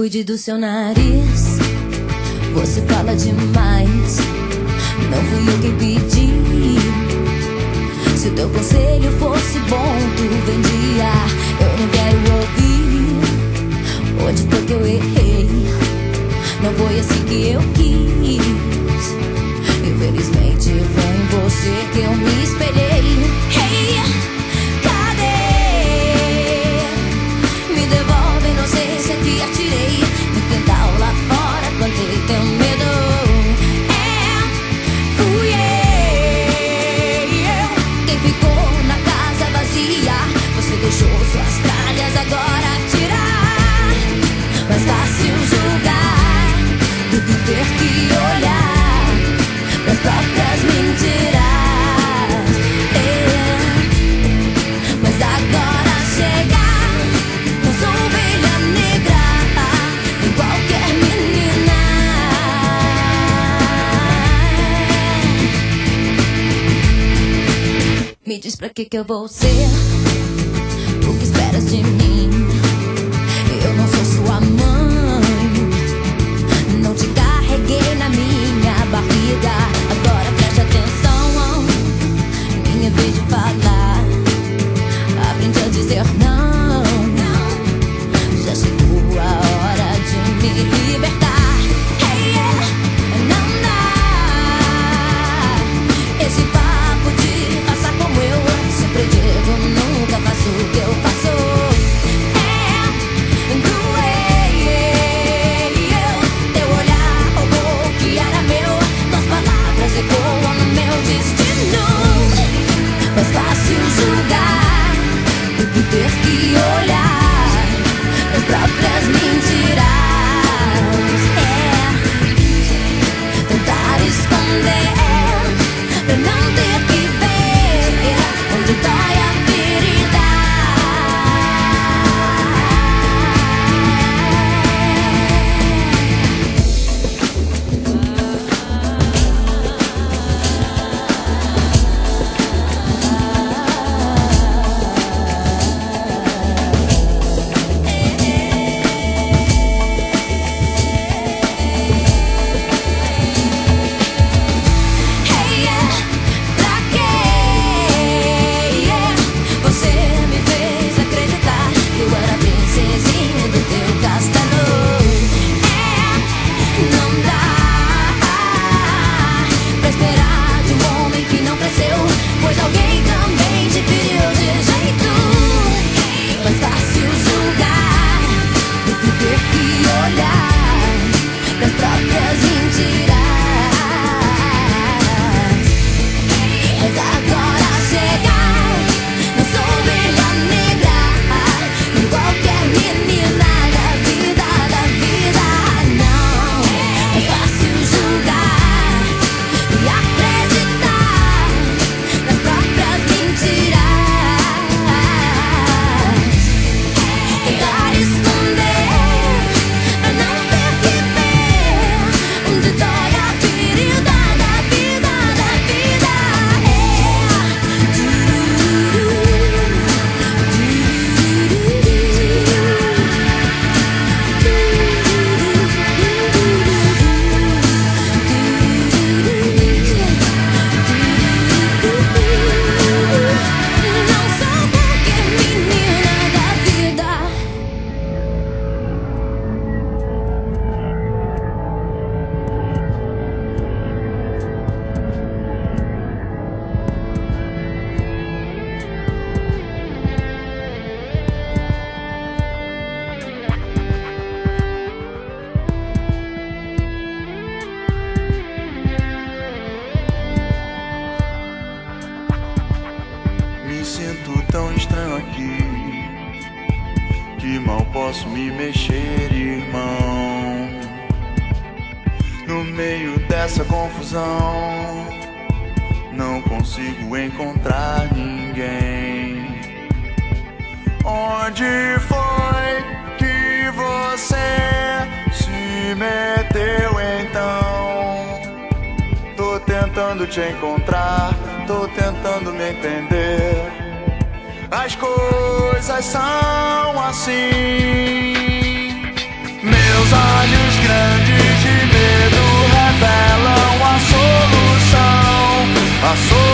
Cuide do seu nariz. Você fala demais. Não fui eu quem pedi. Se o teu conselho fosse bom, tu vendia. Eu não quero. Me diz pra que que eu vou ser. O que esperas de mim? ter que olhar. sinto tão estranho aqui que mal posso me mexer, irmão. No meio dessa confusão, não consigo encontrar ninguém. Onde foi que você se meteu então? Tô tentando te encontrar, tô tentando me entender as coisas são assim. Meus olhos grandes de medo revelam a solução. A solução.